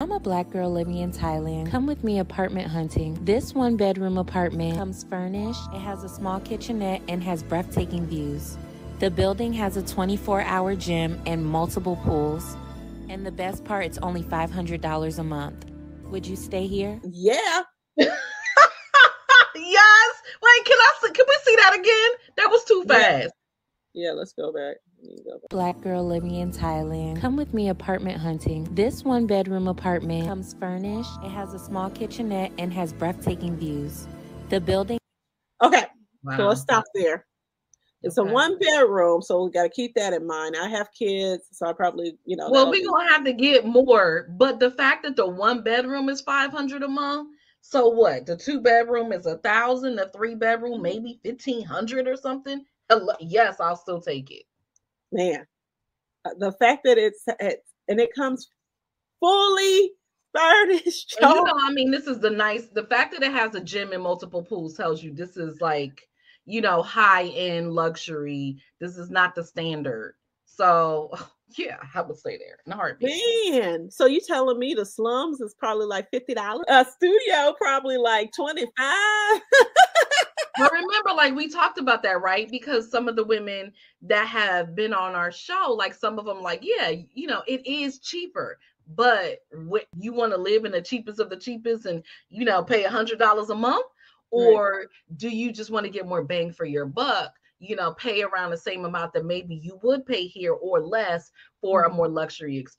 I'm a black girl living in Thailand. Come with me apartment hunting. This one bedroom apartment comes furnished. It has a small kitchenette and has breathtaking views. The building has a 24 hour gym and multiple pools. And the best part, it's only $500 a month. Would you stay here? Yeah. yes. Wait, can I see, can we see that again? That was too fast. Yeah, let's go back. Go back. Black girl living in Thailand. Come with me apartment hunting. This one bedroom apartment comes furnished. It has a small kitchenette and has breathtaking views. The building Okay, so let's stop there. It's Okay. a one bedroom, so we got to keep that in mind. I have kids, so I probably, you know. Well, we're gonna have to get more, but the fact that the one bedroom is five hundred a month, so what? The two bedroom is a thousand, the three bedroom maybe fifteen hundred or something. Yes, I'll still take it. man, uh, the fact that it's, it's and it comes fully furnished. You know, I mean, this is the nice. The fact that it has a gym and multiple pools tells you this is like, you know, high end luxury. This is not the standard. So, yeah, I would stay there in a heartbeat. Man, so you telling me the slums is probably like fifty dollars? A studio probably like twenty five. Like we talked about that, right? Because some of the women that have been on our show, like some of them, like, yeah, you know, it is cheaper. But what you want to live in the cheapest of the cheapest and you know pay a hundred dollars a month, Right. or do you just want to get more bang for your buck? You know, pay around the same amount that maybe you would pay here or less for a mm-hmm. more luxury experience.